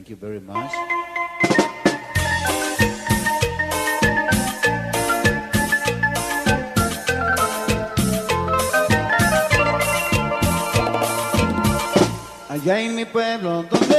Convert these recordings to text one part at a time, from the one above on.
Thank you very much. Allá en mi pueblo donde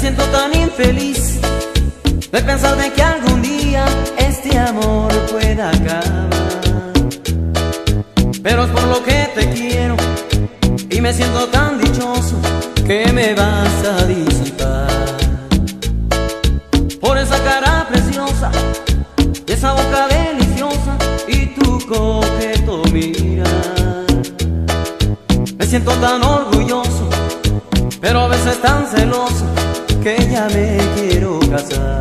siento tan infeliz de pensar de que algún día este amor pueda acabar. Pero es por lo que te quiero y me siento tan dichoso que me vas a disipar. Por esa cara preciosa, esa boca deliciosa y tu coqueto mirar. Me siento tan orgulloso, pero a veces tan celoso que ya me quiero casar.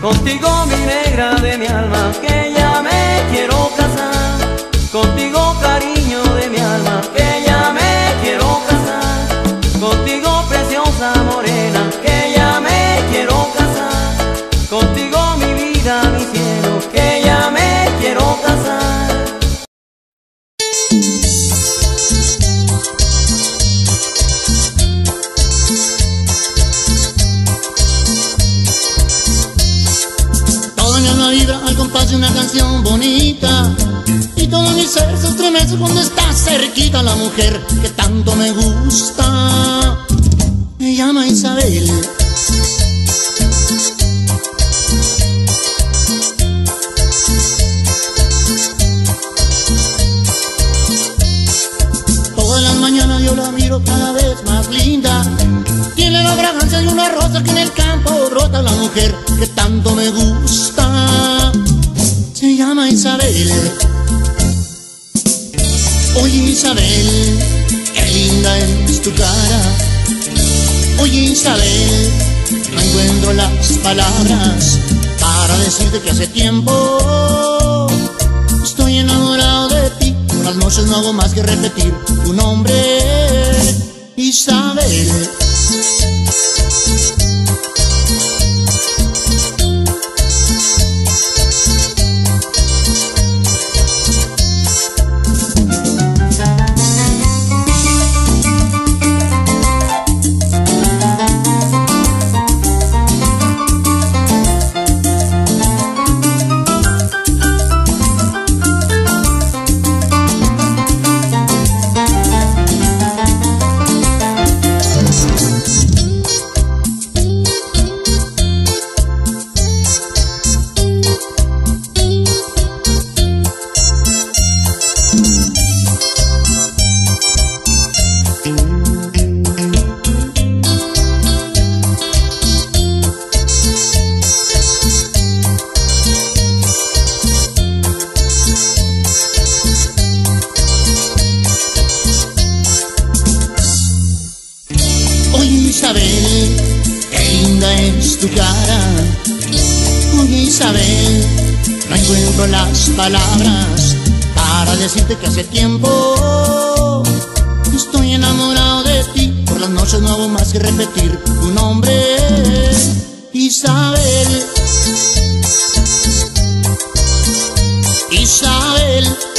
Contigo mi negra de mi alma, que ya me quiero casar. Contigo de una canción bonita. Y todo mi ser se estremece cuando está cerquita la mujer que tanto me gusta. Me llama Isabel. Todas las mañanas yo la miro cada vez más linda. Tiene la fragancia de una rosa que en el campo brota la mujer que tanto me gusta llama Isabel. Oye Isabel, qué linda es tu cara. Oye Isabel, no encuentro las palabras Para decirte que hace tiempo Estoy enamorado de ti, por las noches no hago más que repetir tu nombre, Isabel. Isabel, no encuentro las palabras para decirte que hace tiempo estoy enamorado de ti. Por las noches no hago más que repetir tu nombre, Isabel. Isabel.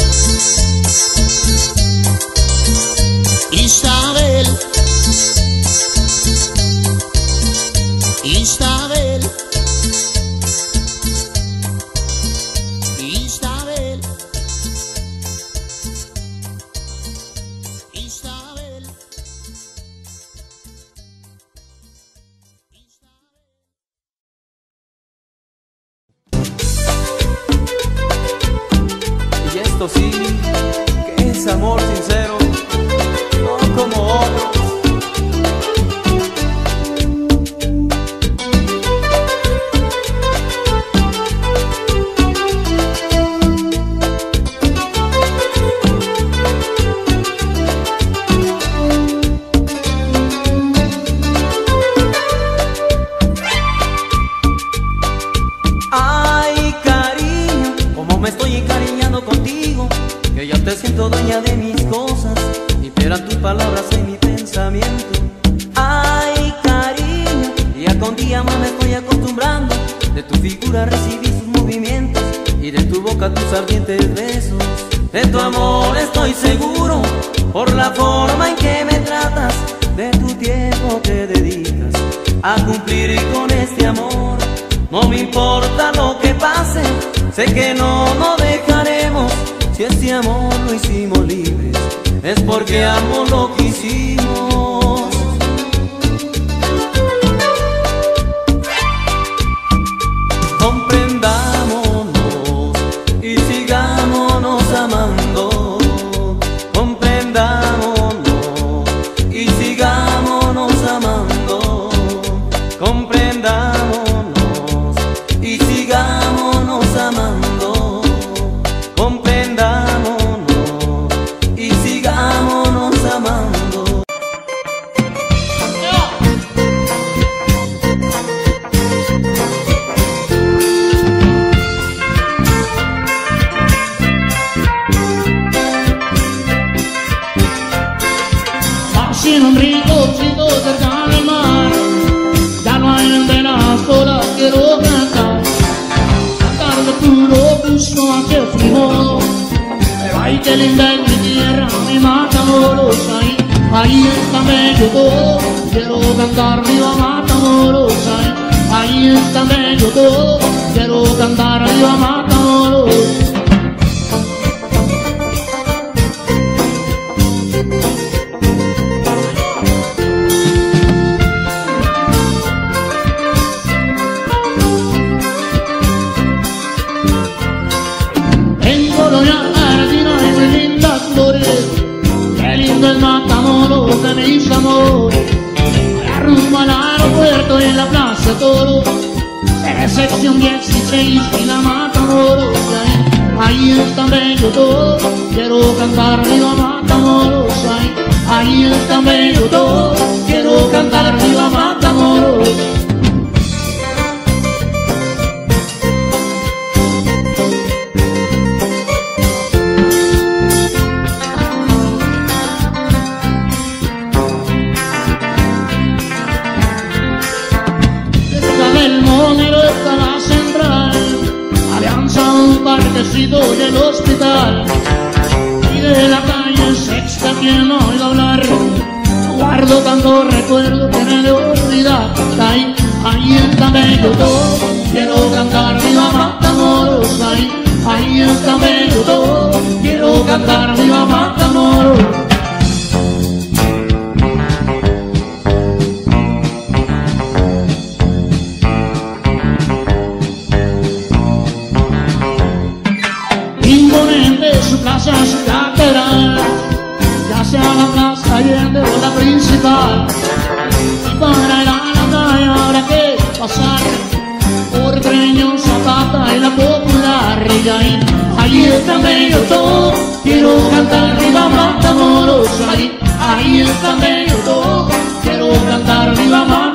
gente linda en mi tierra, mi Matamoros, ahí, ahí está México, quiero cantar viva Matamoros, ahí, ahí está México, quiero cantar viva Matamoros. matador, organiza amor. Rumbo al aeropuerto en la plaza Toro, sección 16 y la Matamoros. Ahí, ahí está bello todo, quiero cantar viva Matamoros. Ahí, ahí está bello todo, quiero cantar viva Matamoros. ahí está todo, quiero cantar mi mamá tan ay, ahí está bello todo, quiero cantar mi mamá. cantar viva Matamoros, ahí, ahí está México. Quiero cantar viva Matamoros.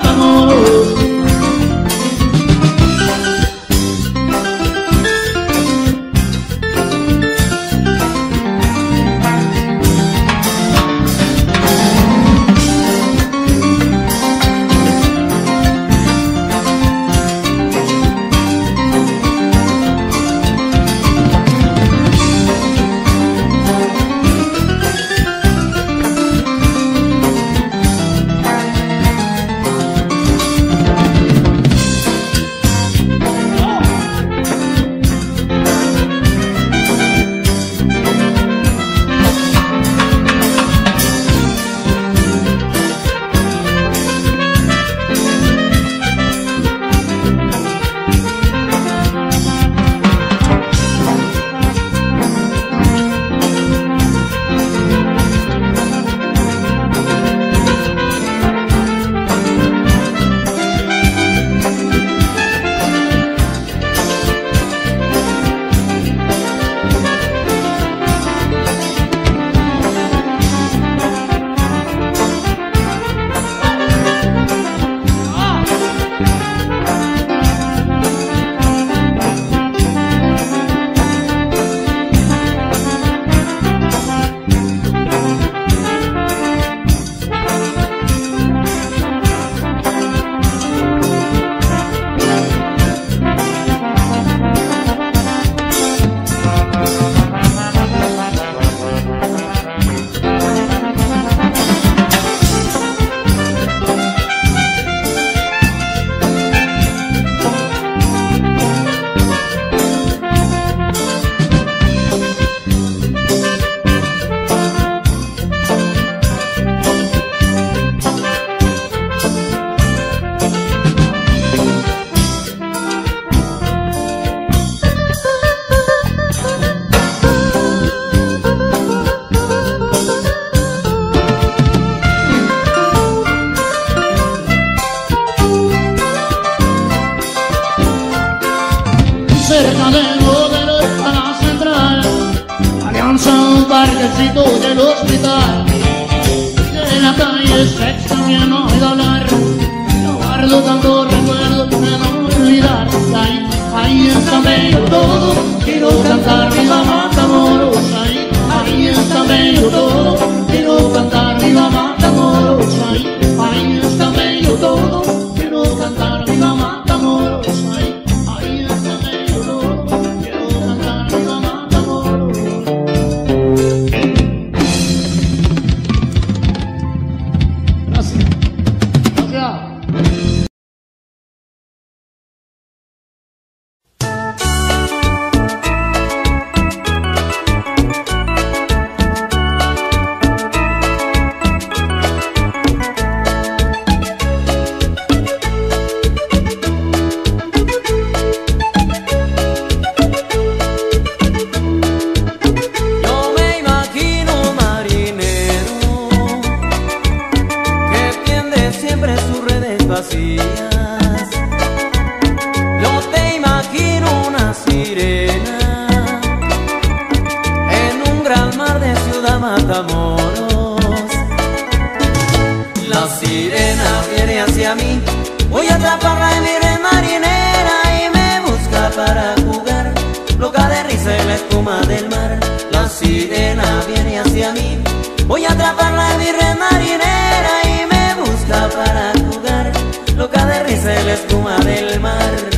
la espuma del mar. La sirena viene hacia mí. Voy a atraparla en mi red marinera y me busca para jugar. Loca de risa en la espuma del mar.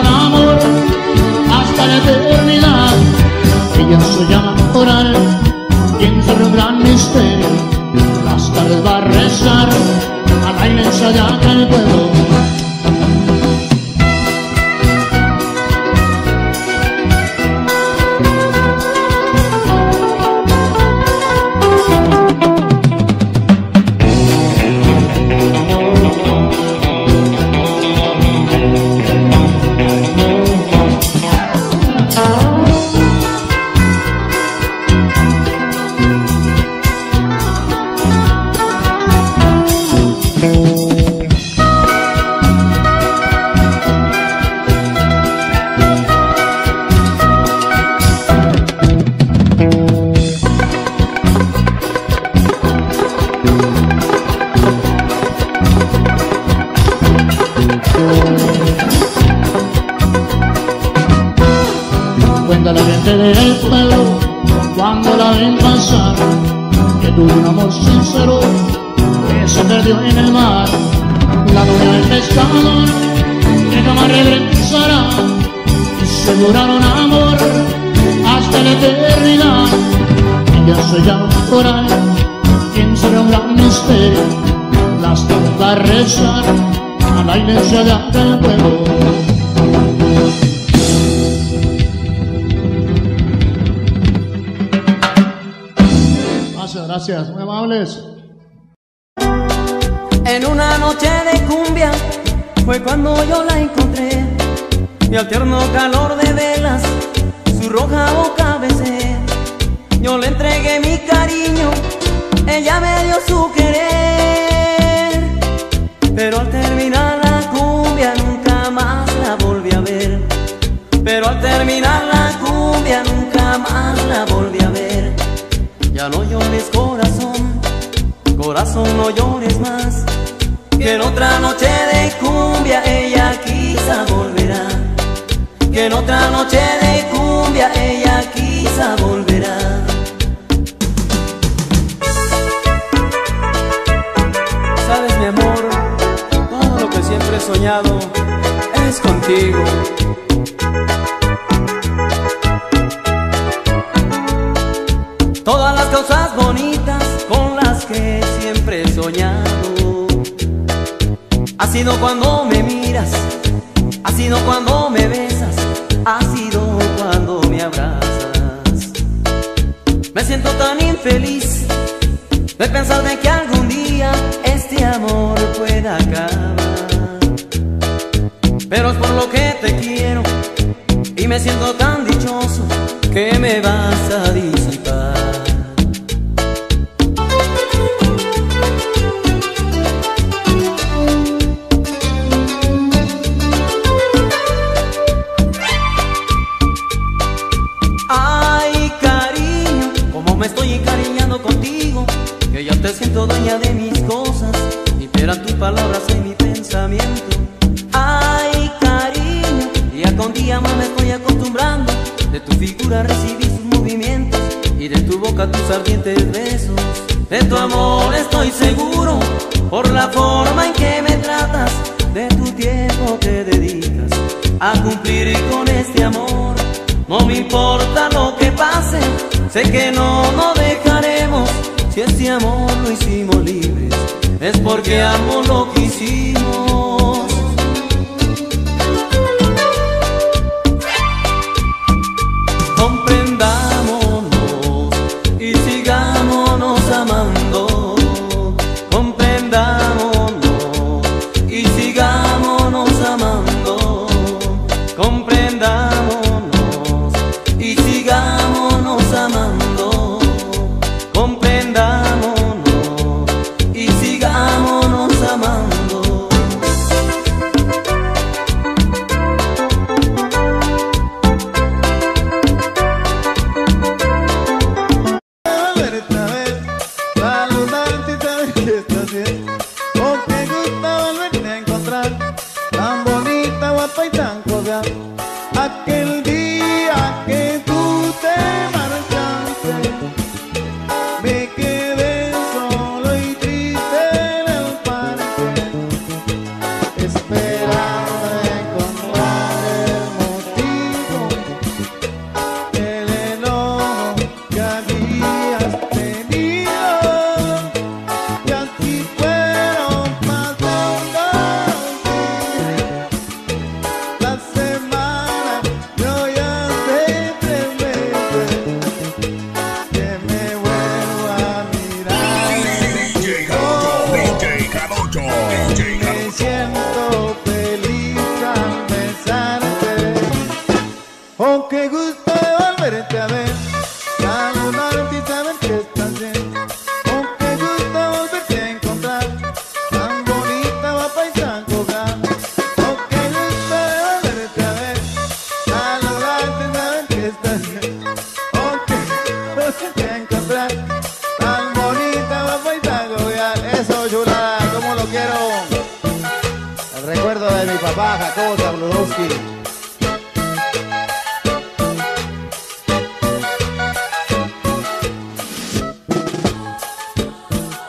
un amor hasta la eternidad. Ella se llama Coral y en un gran misterio que te quiero y me siento tan dichoso que me vas a disipar. Sé que no nos dejaremos, si este amor lo hicimos libres, es porque amo lo que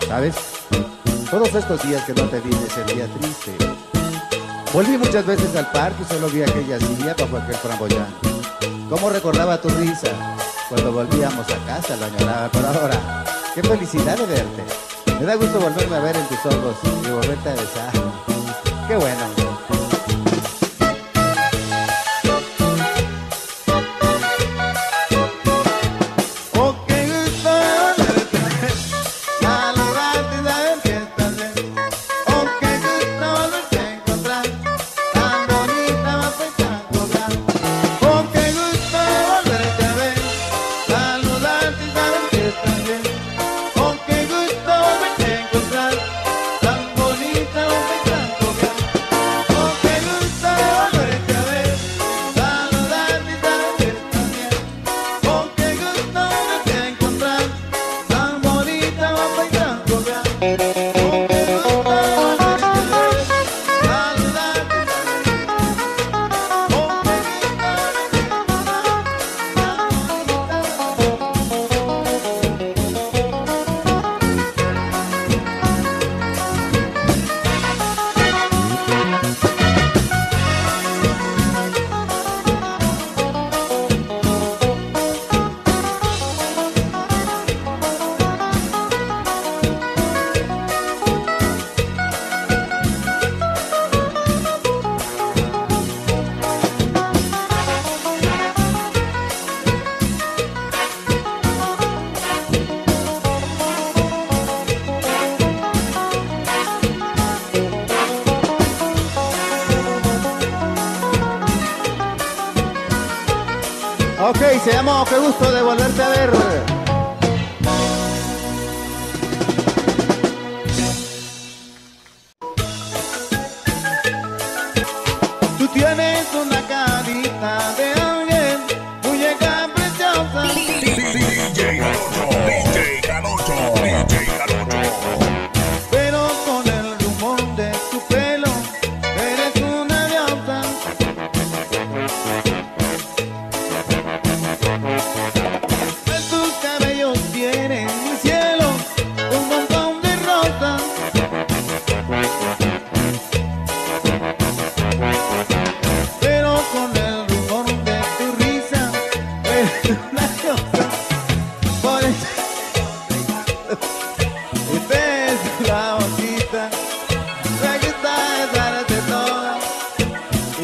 ¿Sabes? Todos estos días que no te vi me sentía triste. Volví muchas veces al parque y solo vi aquella silla bajo aquel framboyán. ¿Cómo recordaba tu risa? Cuando volvíamos a casa lo añoraba, por ahora, qué felicidad de verte. Me da gusto volverme a ver en tus ojos y volverte a besar. Qué bueno.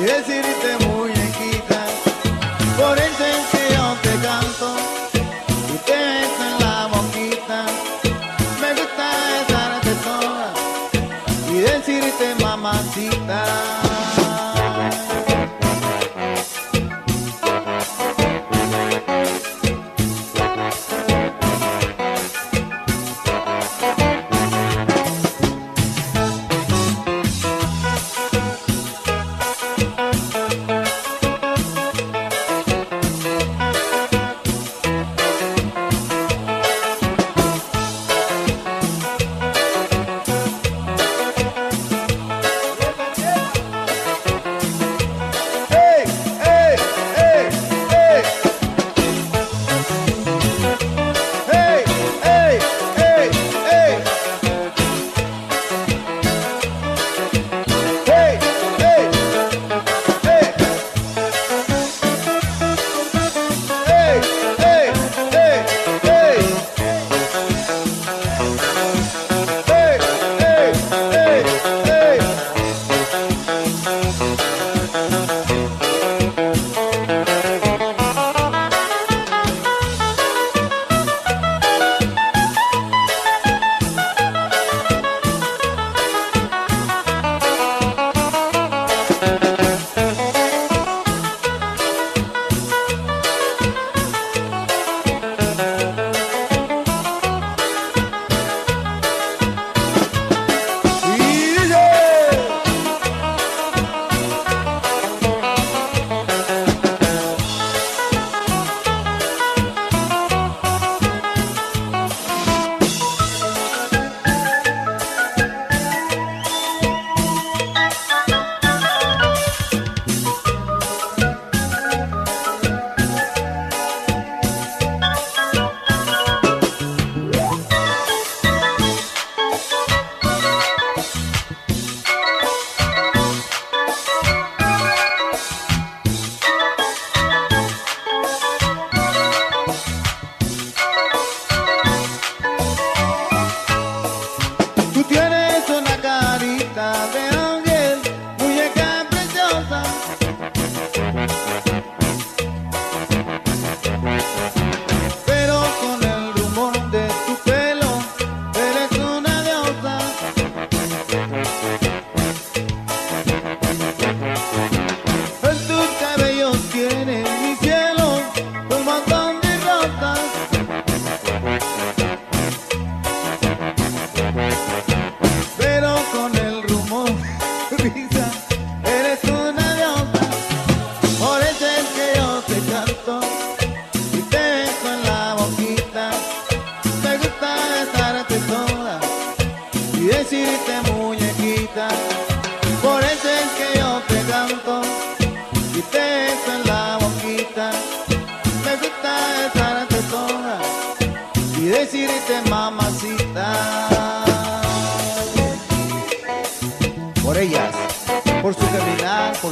Decirte muñequita. Por que yo te canto y te beso en la boquita. Me gusta besarte toda y decirte mamacita.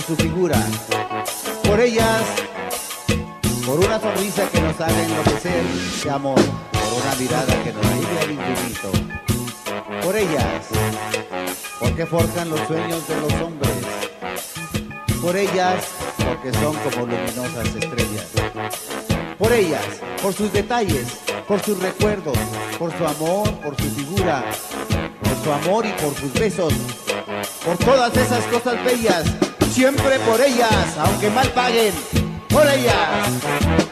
Su figura. Por ellas, por una sonrisa que nos haga enloquecer de amor. Por una mirada que nos lleve al infinito. Por ellas, porque forjan los sueños de los hombres. Por ellas, porque son como luminosas estrellas. Por ellas, por sus detalles, por sus recuerdos, por su amor, por su figura, por su amor y por sus besos, por todas esas cosas bellas, siempre por ellas, aunque mal paguen, por ellas.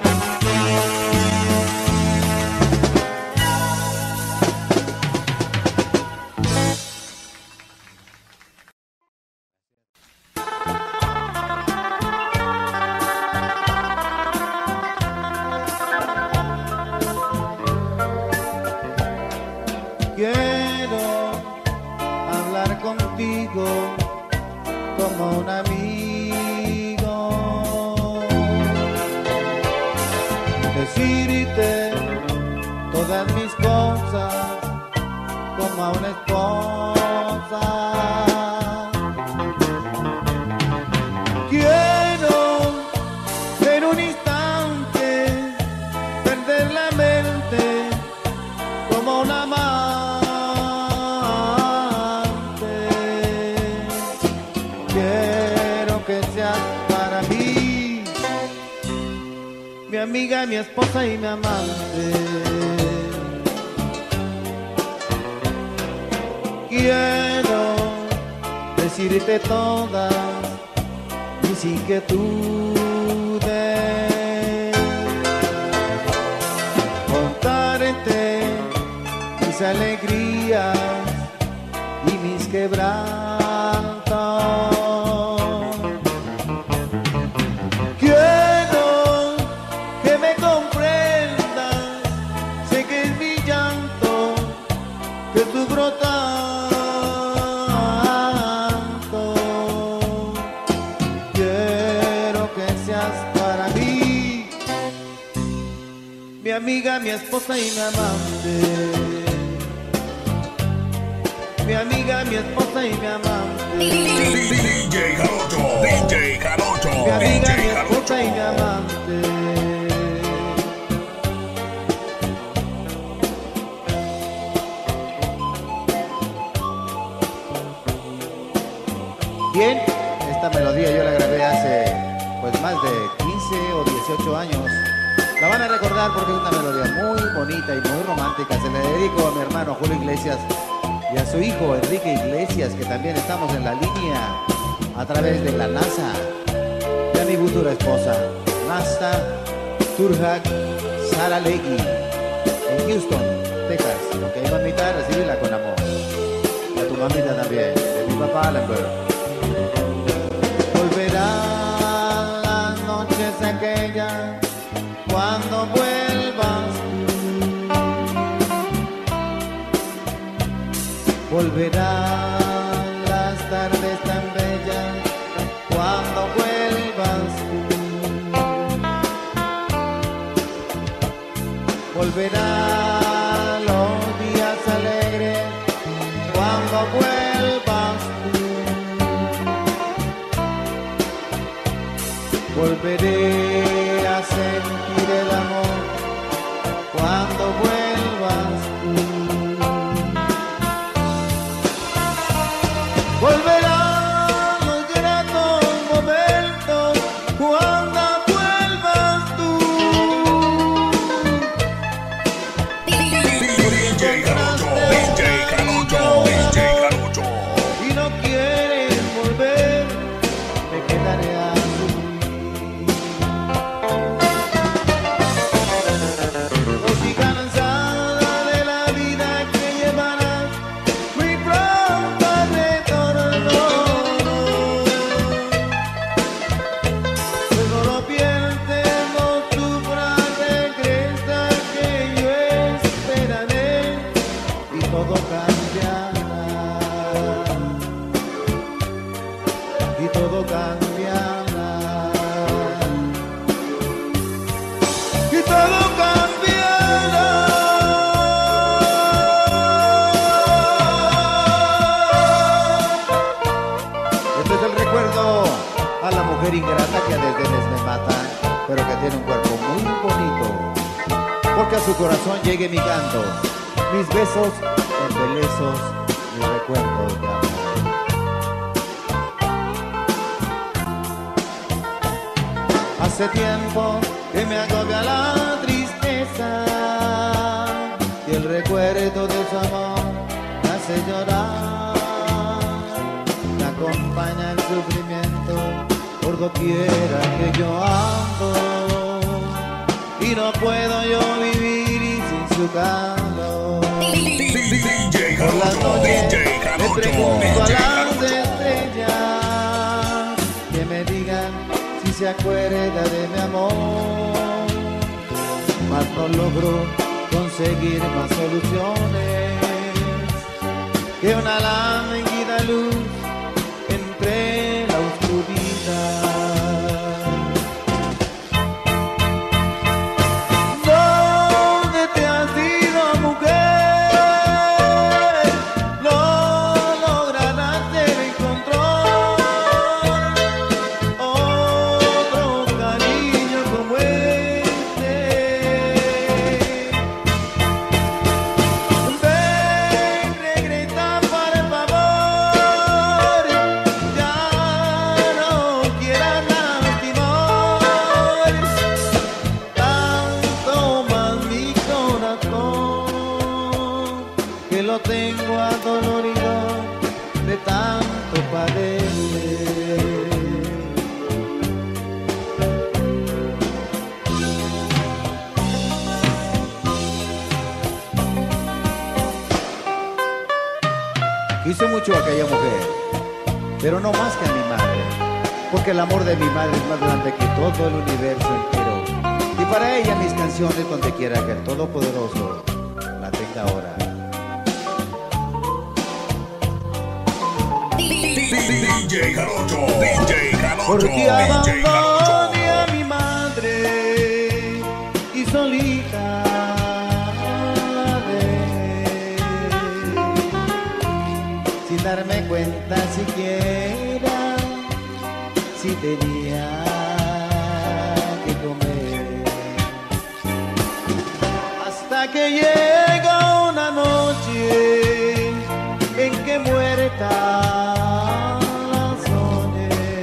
Y a su hijo Enrique Iglesias, que también estamos en la línea a través de la NASA. Y a mi futura esposa, Nasta Turhak Saralegui, en Houston, Texas. Ok, mamita, recibirla con amor. Y a tu mamita también, de mi papá Lambert. Sufrimiento por doquiera que yo ando y no puedo yo vivir sin su calor. DJ Por las noches le pregunto a las estrellas que me digan si se acuerda de mi amor. Mas no logro conseguir más soluciones que una lánguida luz creen. Pero no más que a mi madre, porque el amor de mi madre es más grande que todo el universo entero. Y para ella mis canciones donde quiera que el Todopoderoso la tenga ahora. DJ Jarocho, DJ Jarocho, Porque DJ Jarocho. abandoné a mi madre y solita darme cuenta siquiera si tenía que comer. Hasta que llega una noche en que muerta la soñé.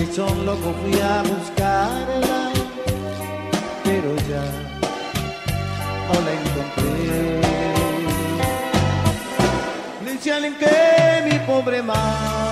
Y son loco fui a buscarla, pero ya no la mi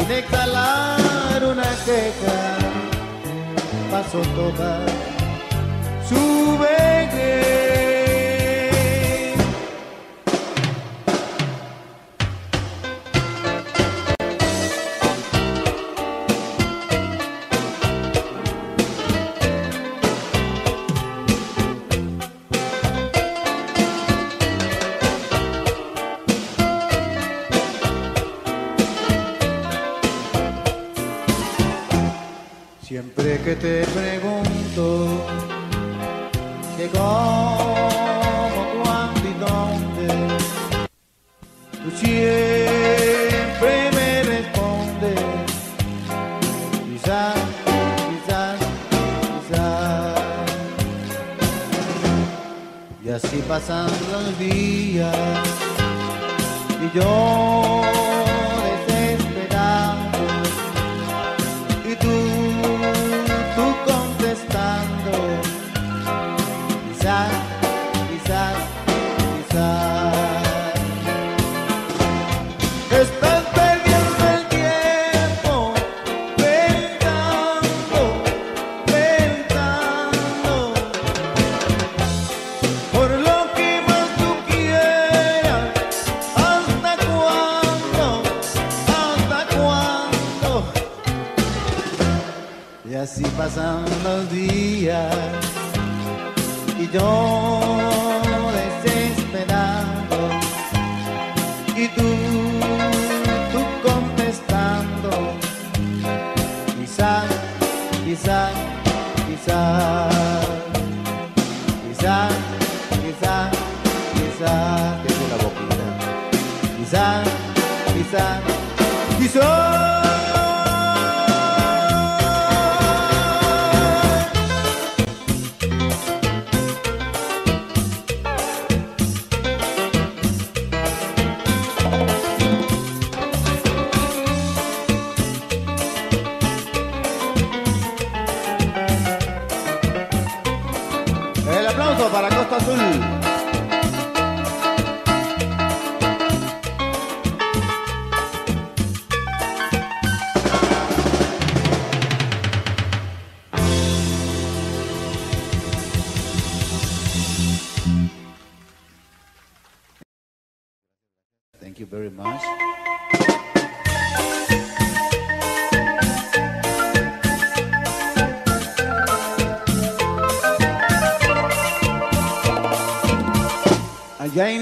sin exhalar una queja, pasó toda su vejez.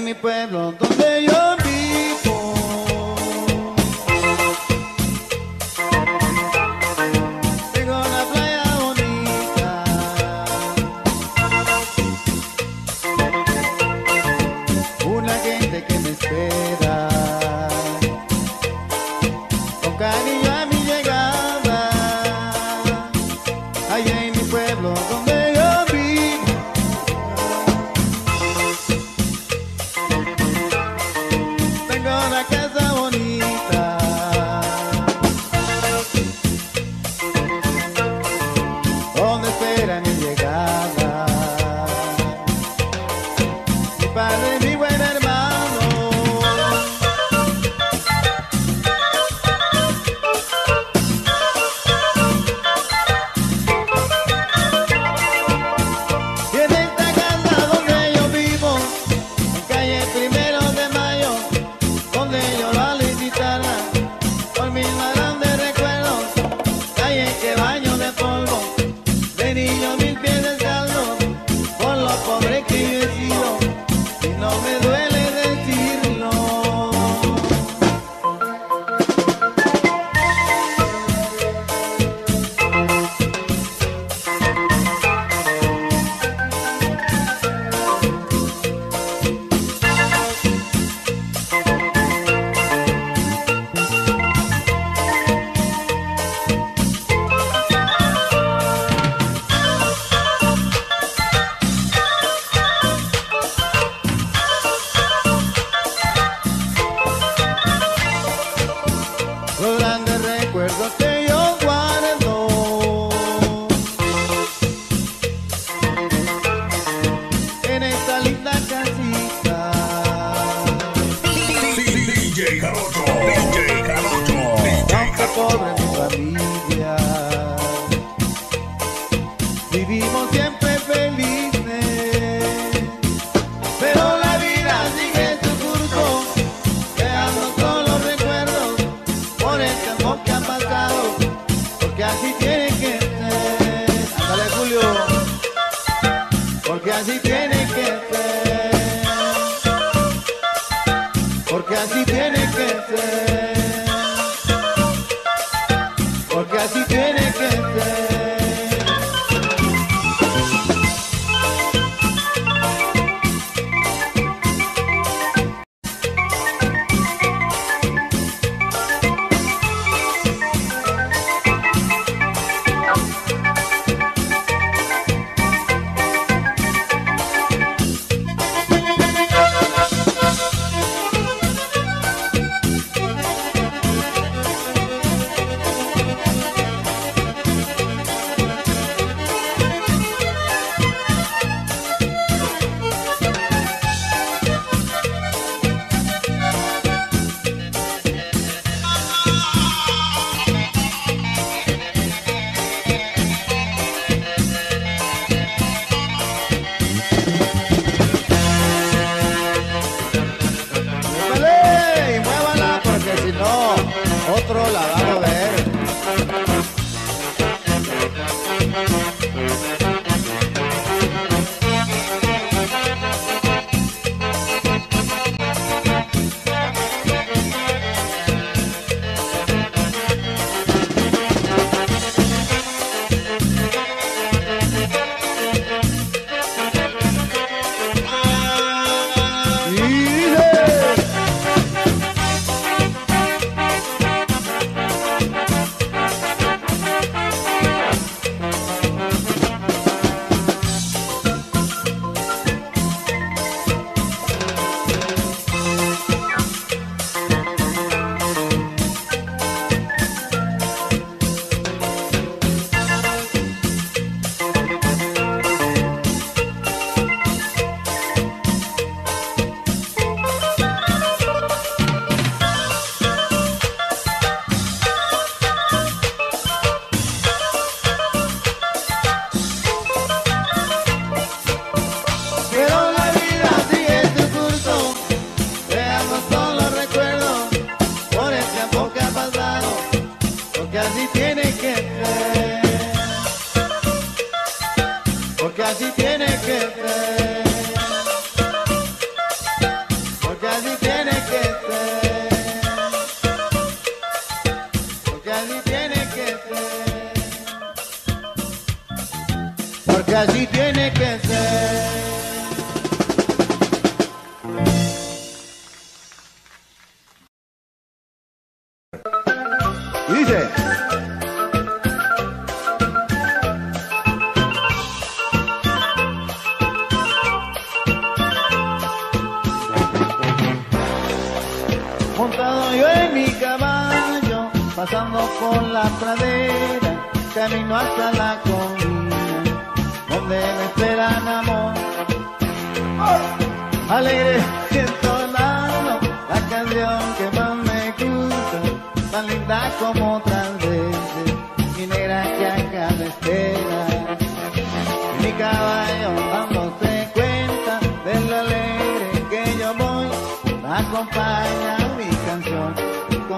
Allá en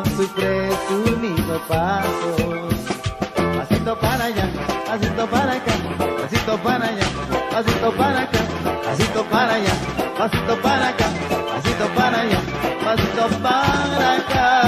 con sus presumidos pasos. Pasito para allá, pasito para acá, pasito para allá, pasito para acá, pasito para allá, pasito para acá, pasito para allá, pasito para acá.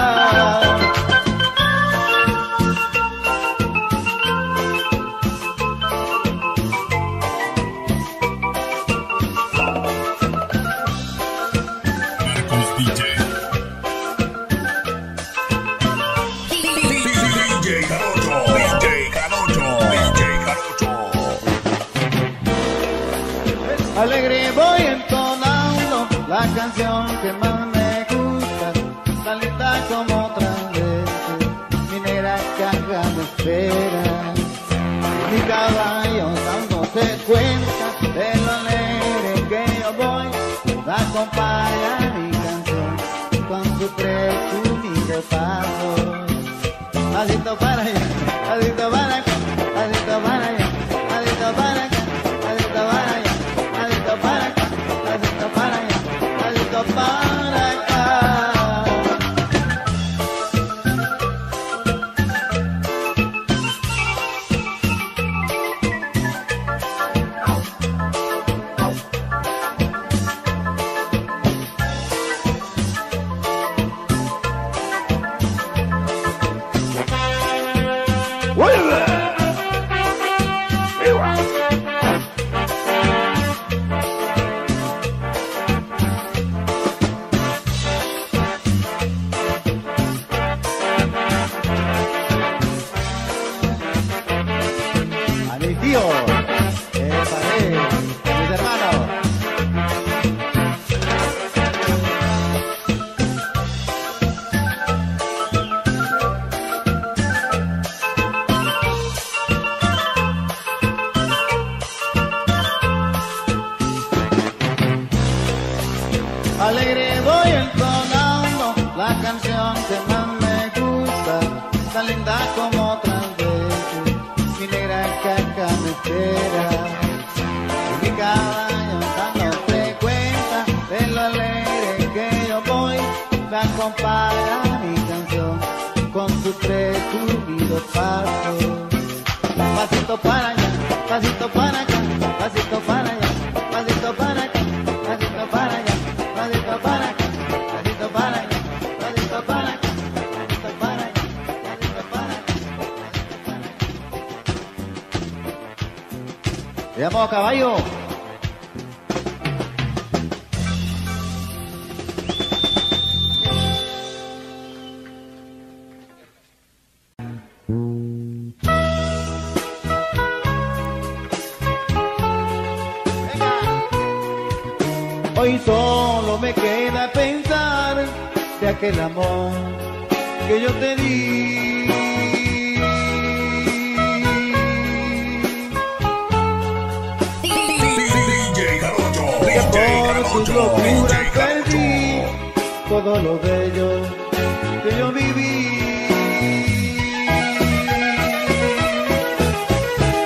acompaña mi canción con su presumido paso. Pasito para allá, pasito para acá. caballo. Hoy solo me queda pensar de aquel amor que yo te di. todo lo bello que yo viví.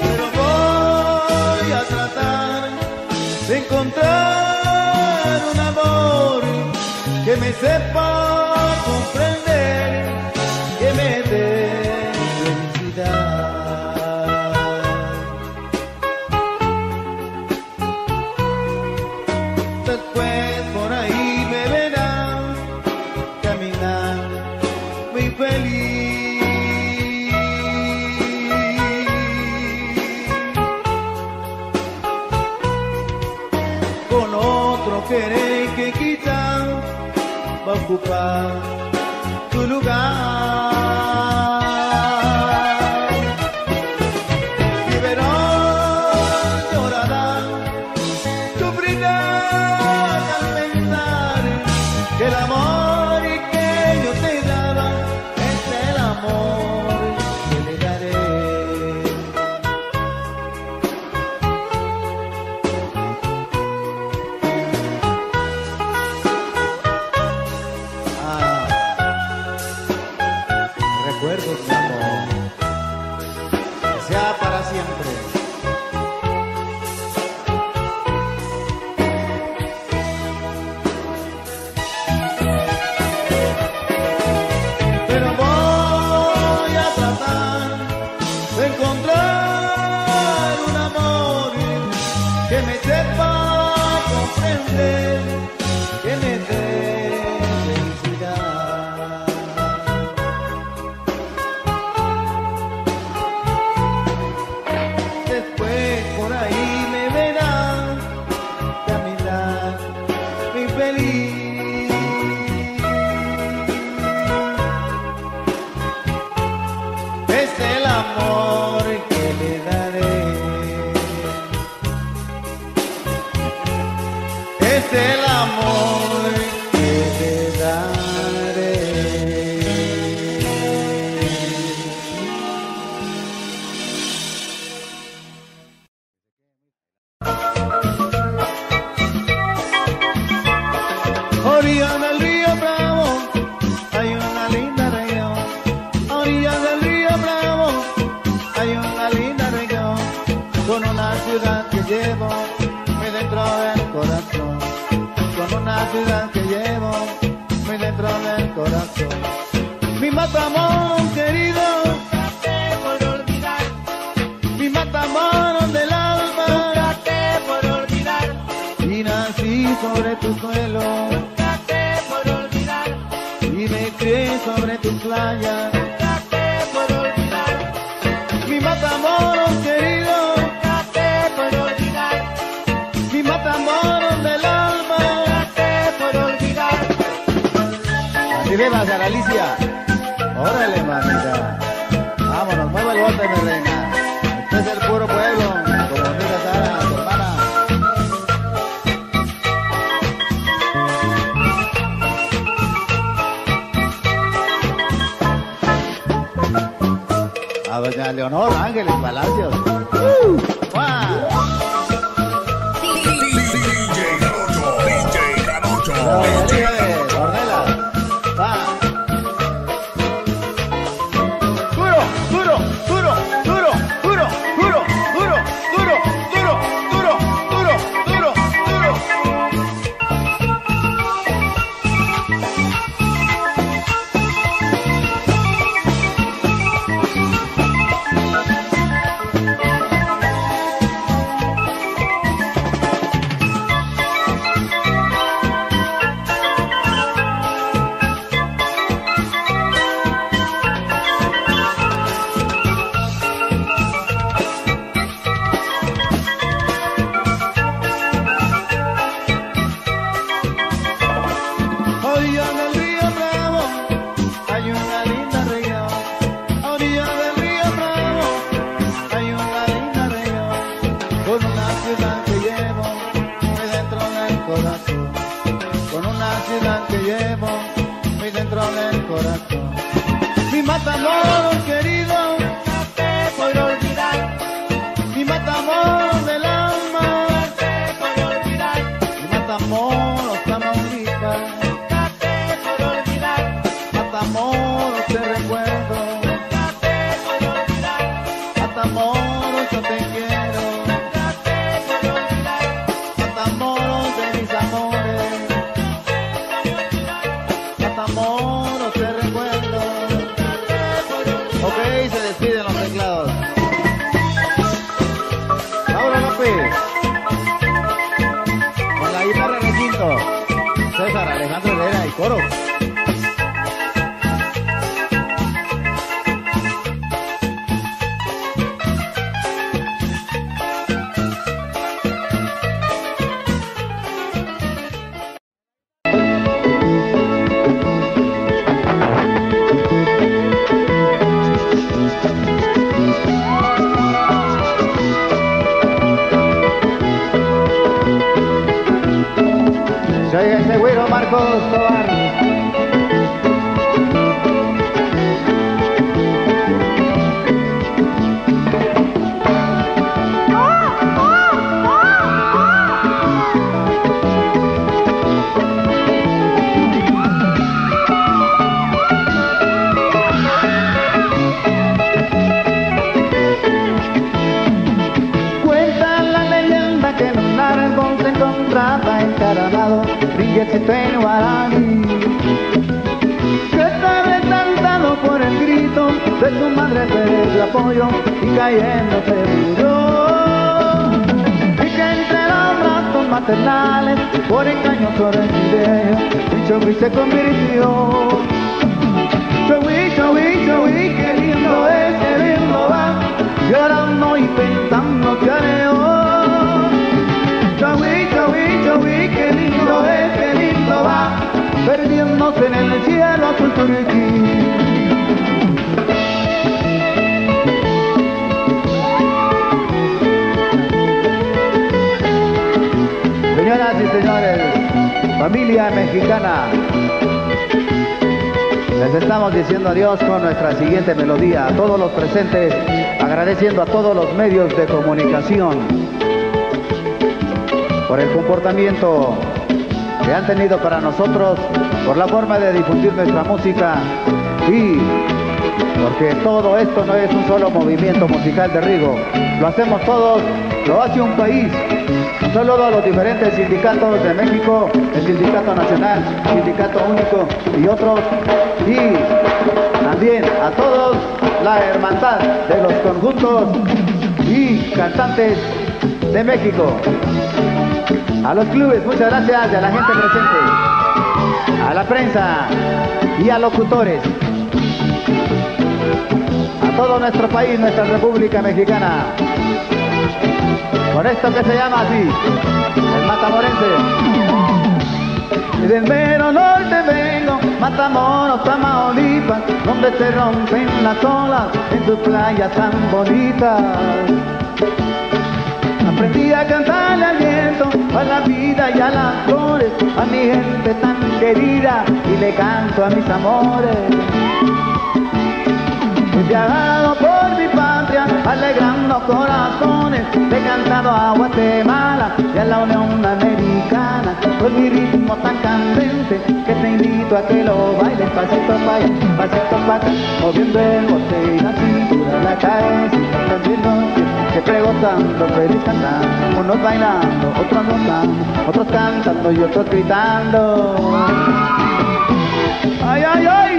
Pero voy a tratar de encontrar un amor que me sepa. preocupar la ciudad que llevo muy dentro del corazón. Mi matamón querido, nunca te por olvidar. Mi matamón del alma, nunca te por olvidar. Y nací sobre tu suelo. bebas, Alicia. Órale, mamita. Vámonos, mueve el bote, mi reina. Este es el puro pueblo, como amiga Sara, tu hermana. A doña Leonor Ángeles Palacios. ¡Uh! ¡Wow! Presentes, agradeciendo a todos los medios de comunicación por el comportamiento que han tenido para nosotros, por la forma de difundir nuestra música y porque todo esto no es un solo movimiento musical de Rigo, lo hacemos todos, lo hace un país. Un saludo a los diferentes sindicatos de México, el Sindicato Nacional, Sindicato Único y otros. Y también a todos la hermandad de los conjuntos y cantantes de México. A los clubes, muchas gracias y a la gente presente. A la prensa y a locutores. A todo nuestro país, nuestra República Mexicana. Por esto que se llama así, el matamorense. Y del mero norte Matamoros, Tamaulipas, donde se rompen las olas en tus playas tan bonitas. Aprendí a cantarle aliento a la vida y a las flores, a mi gente tan querida y le canto a mis amores. He viajado por alegrando corazones. He cantado a Guatemala y a la Unión Americana. Con mi ritmo tan candente que te invito a que lo bailes pasito a paso, pasito a paso. Moviendo el bote y la cintura, la cabeza y también. Siempre gozando, feliz cantando. Unos bailando, otros gozando, otros cantando y otros gritando. ¡Ay, ay, ay!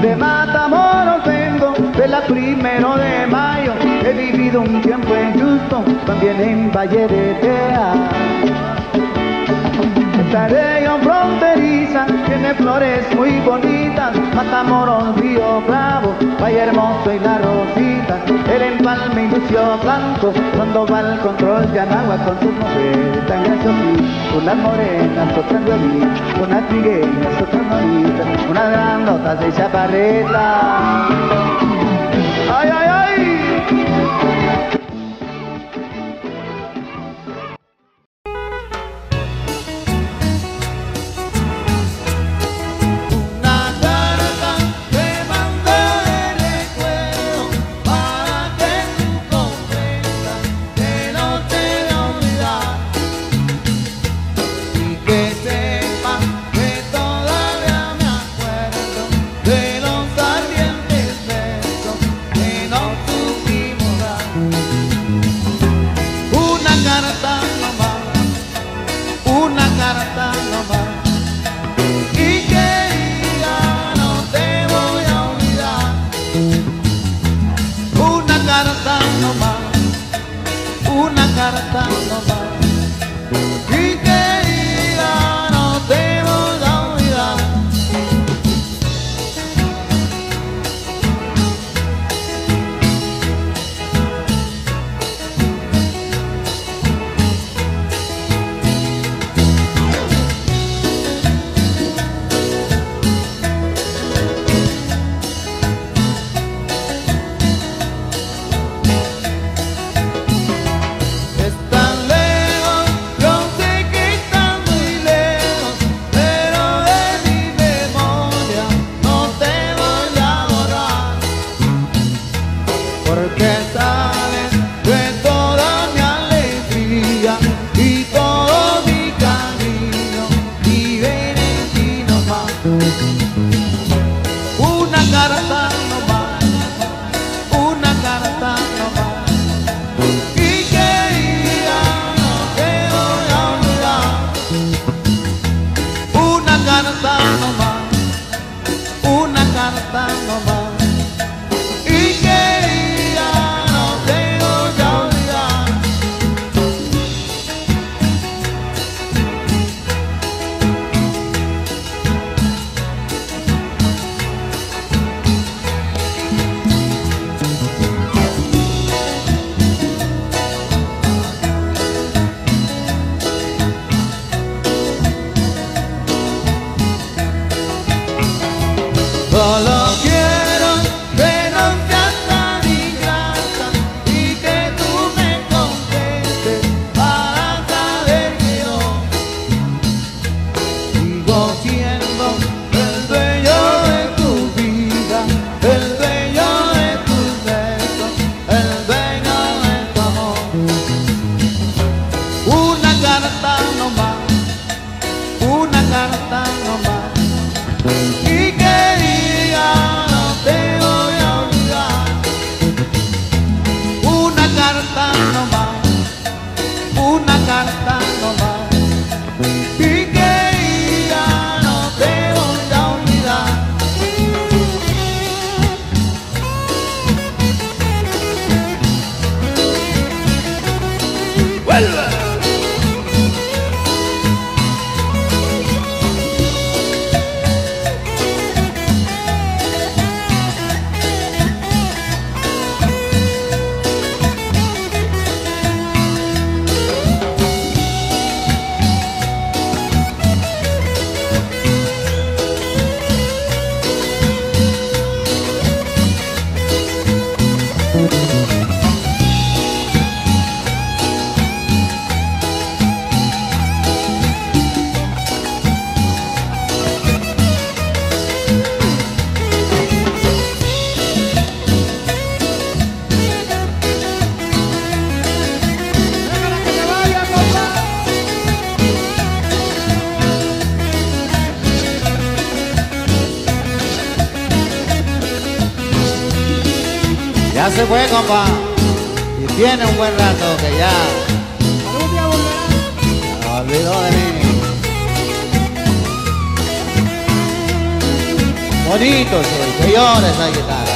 Desde Matamoros vengo, de la primero de mayo. He vivido un tiempo en Houston, también en Valle de Tea. Esta región tiene flores muy bonitas, Matamoros, Río Bravo, Valle Hermoso y La Rosita, el empalme y Lucio Blanco, cuando va al control de Anagua con sus mujeres tan graciosas, unas morenas, otras violinas, unas trigueñas, otras noritas, unas grandotas de chaparreta. ¡Ay, ay, ay! fue, compa. Y tiene un buen rato que ya. Olvidó de mí. Bonito soy, que llores la guitarra.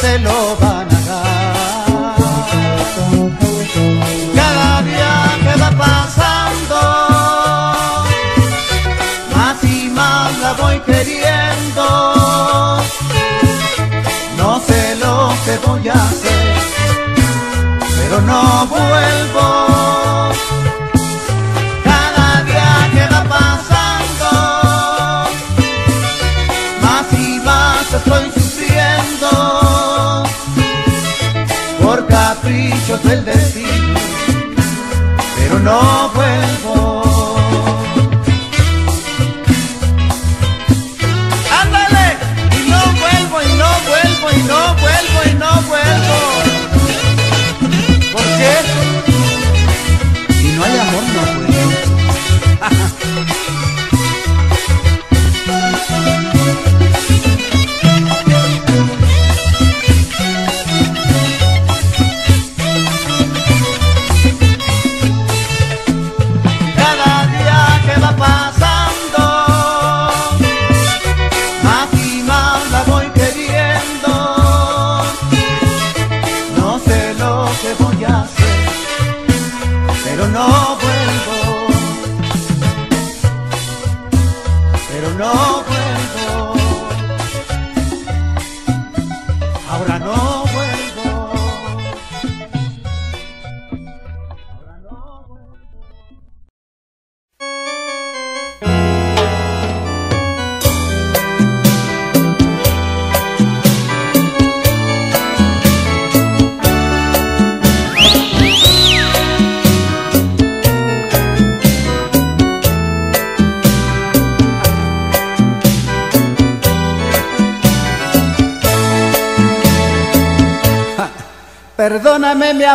se lo van a dar. Cada día que va pasando, más y más la voy queriendo. No sé lo que voy a hacer, pero no vuelvo. no.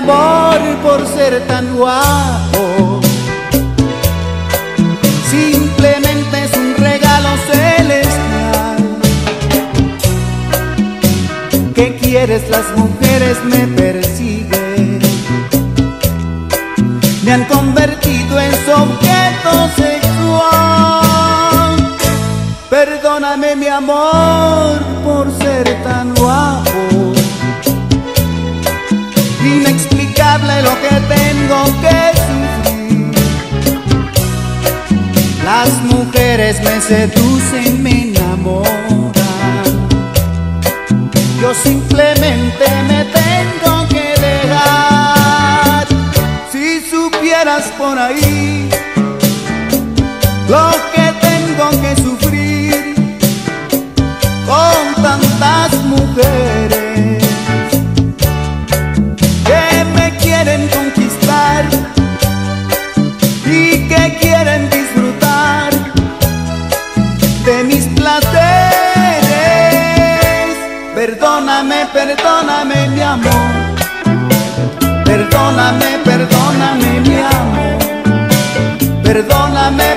por ser tan guapo. Simplemente es un regalo celestial. ¿Qué quieres las mujeres me mujeres me seducen, me enamoran. Yo simplemente me tengo que dejar. Si supieras por ahí lo que tengo que perdóname, mi amor. Perdóname, perdóname mi amor. Perdóname.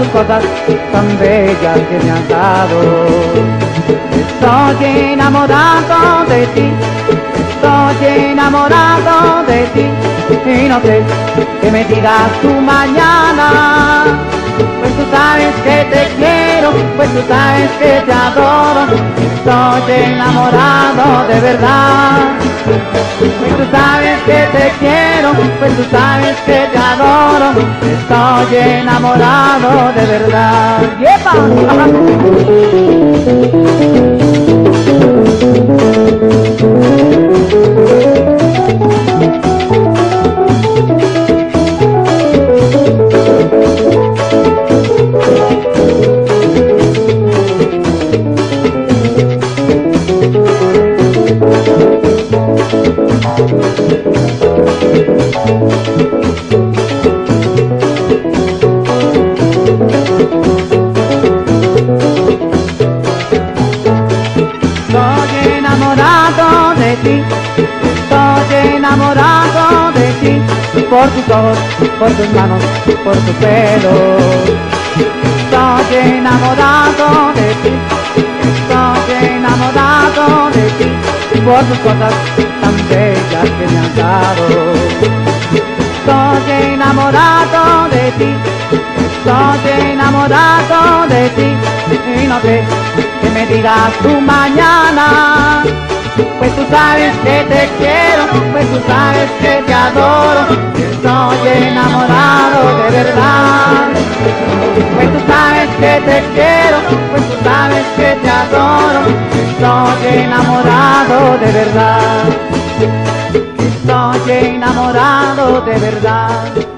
Tus cosas tan bellas que me has dado. Estoy enamorado de ti, estoy enamorado de ti y no sé que me digas tú mañana. Pues tú sabes que te quiero, pues tú sabes que te adoro, estoy enamorado de verdad. Pues tú sabes que te quiero, pues tú sabes que te adoro, estoy enamorado de verdad. ¡Yepa! Por tus ojos, por tus manos, por tu pelo. Estoy enamorado de ti, estoy enamorado de ti, por tus cosas tan bellas que me has dado. Estoy enamorado de ti, estoy enamorado de ti y no sé que me digas tú mañana. Pues tú sabes que te quiero, pues tú sabes que te adoro, estoy enamorado de verdad. Pues tú sabes que te quiero, pues tú sabes que te adoro, estoy enamorado de verdad. Estoy enamorado de verdad.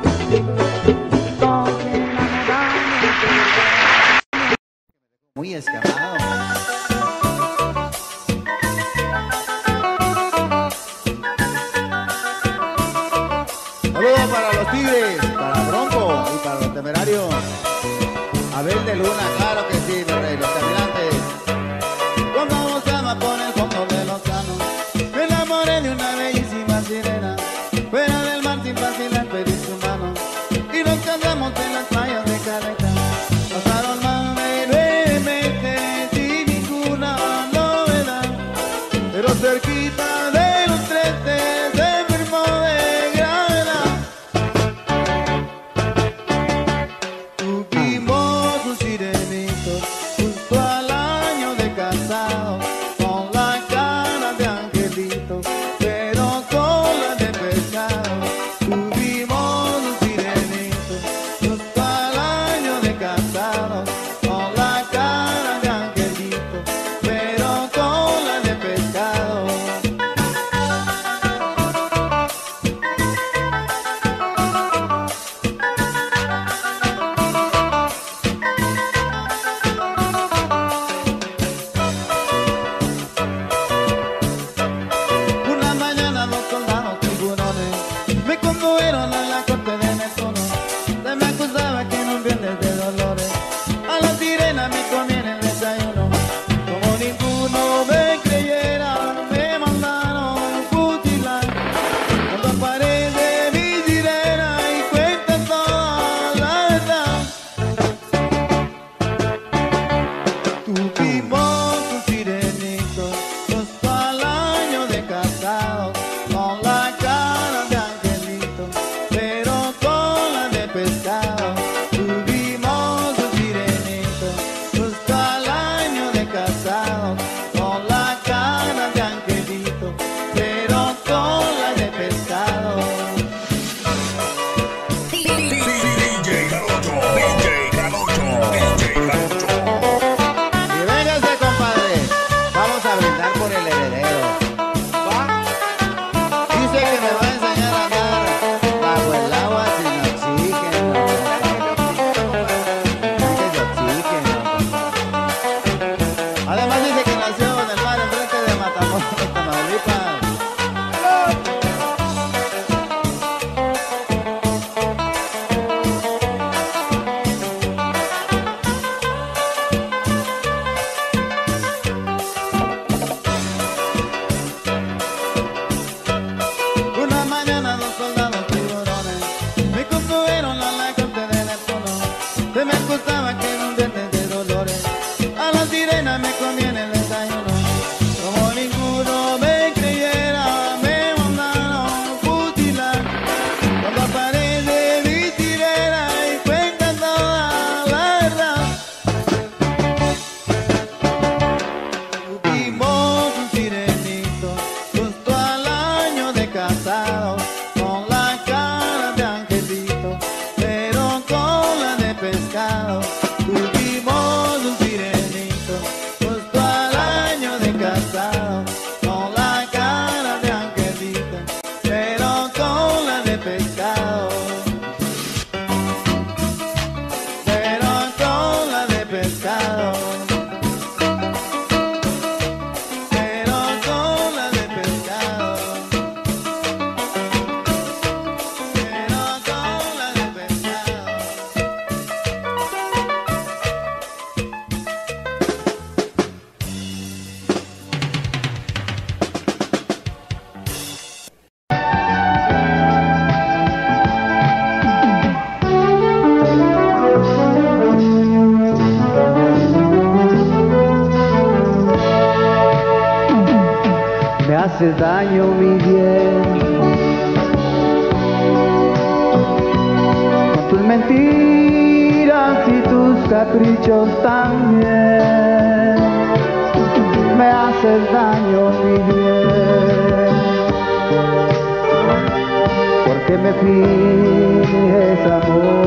Porque me finges amor.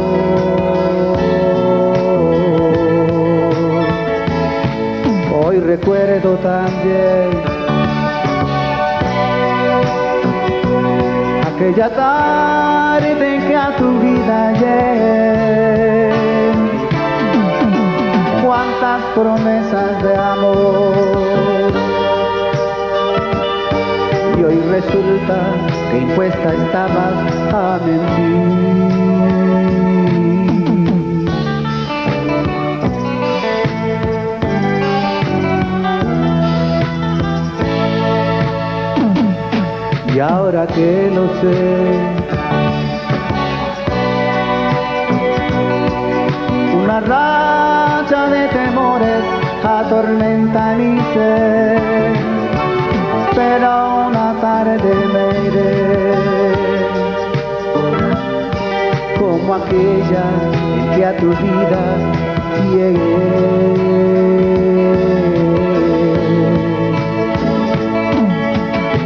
Hoy recuerdo también aquella tarde en que a tu vida llegué. Cuántas promesas de amor. Y resulta que impuesta estabas a mentir. Y ahora que lo sé, una racha de temores atormenta mi ser, pero como aquella que a tu vida llegué.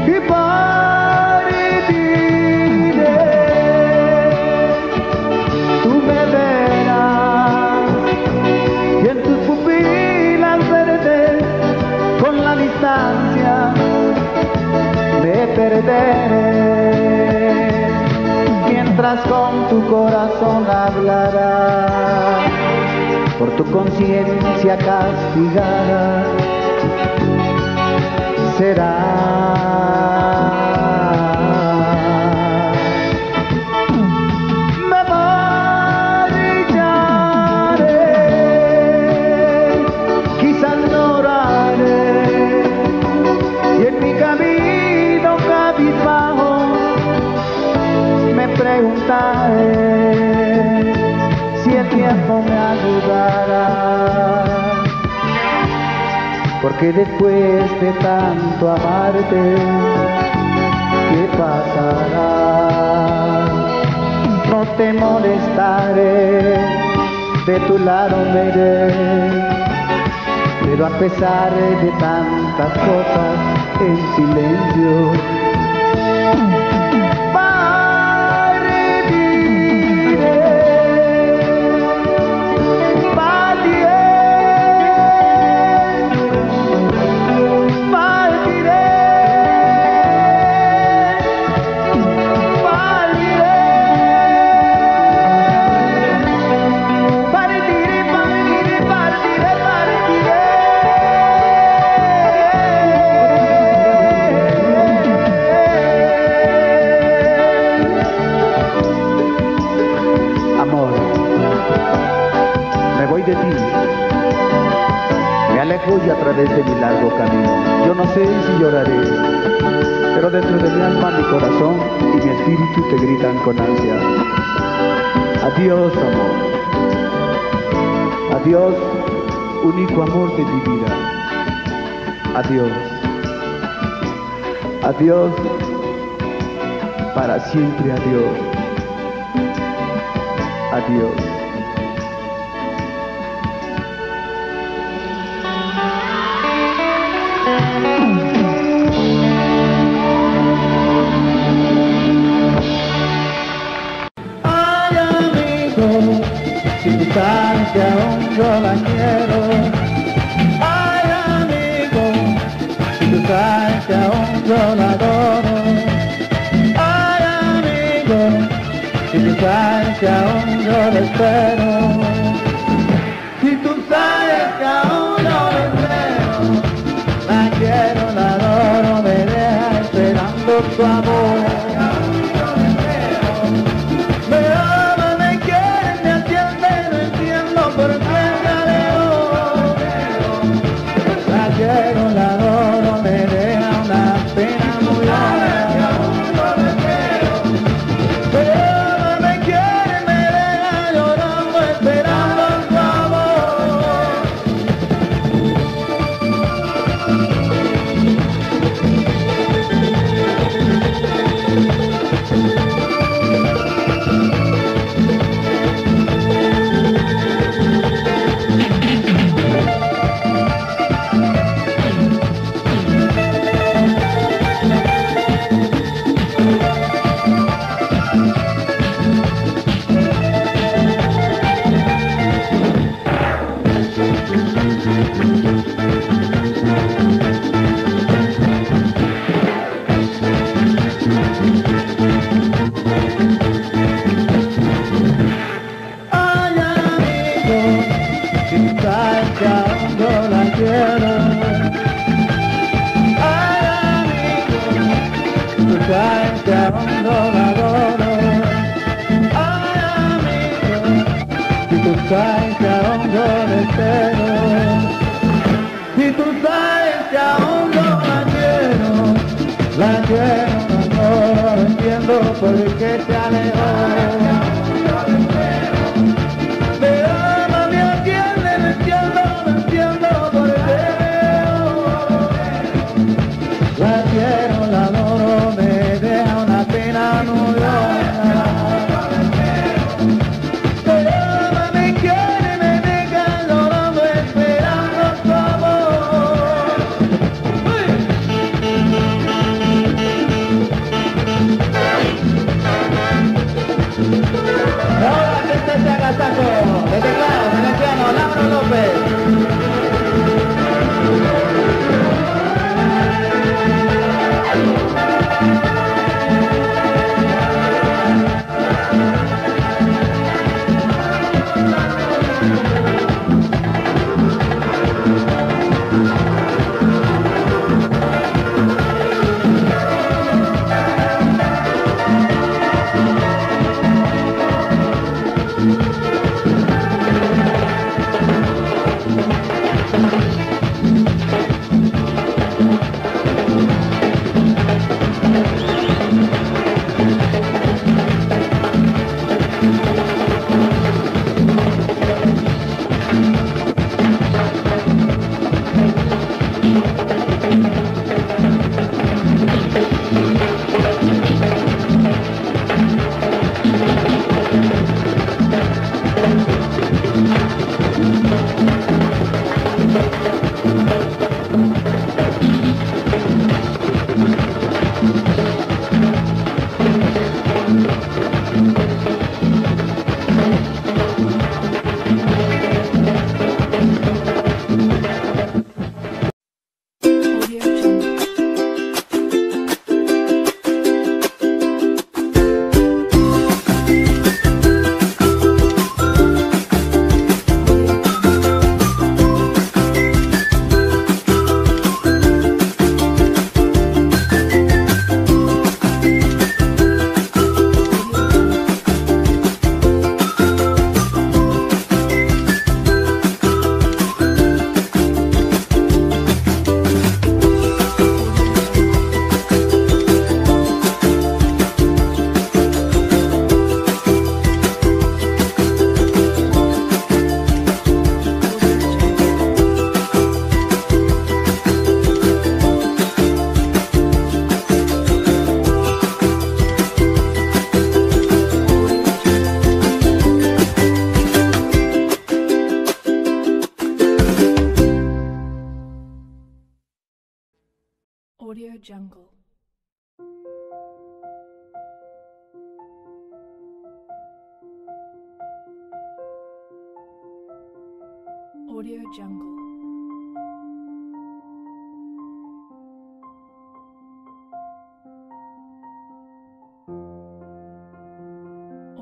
Y partiré, tú me verás y en tus pupilas verdes con la distancia perderé mientras con tu corazón hablará por tu conciencia castigada será. Preguntaré si el tiempo me ayudará porque después de tanto amarte, ¿qué pasará? No te molestaré, de tu lado me iré, pero a pesar de tantas cosas en silencio, Me alejo y a través de mi largo camino. Yo no sé si lloraré, pero dentro de mi alma, mi corazón y mi espíritu te gritan con ansia. Adiós, amor. Adiós, único amor de mi vida. Adiós. Adiós. Para siempre adiós. Adiós. yo la quiero. Ay, amigo, si tú sabes que aún yo la adoro. Ay, amigo, si tú sabes que aún yo la espero.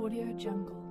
Audio Jungle.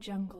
Jungle.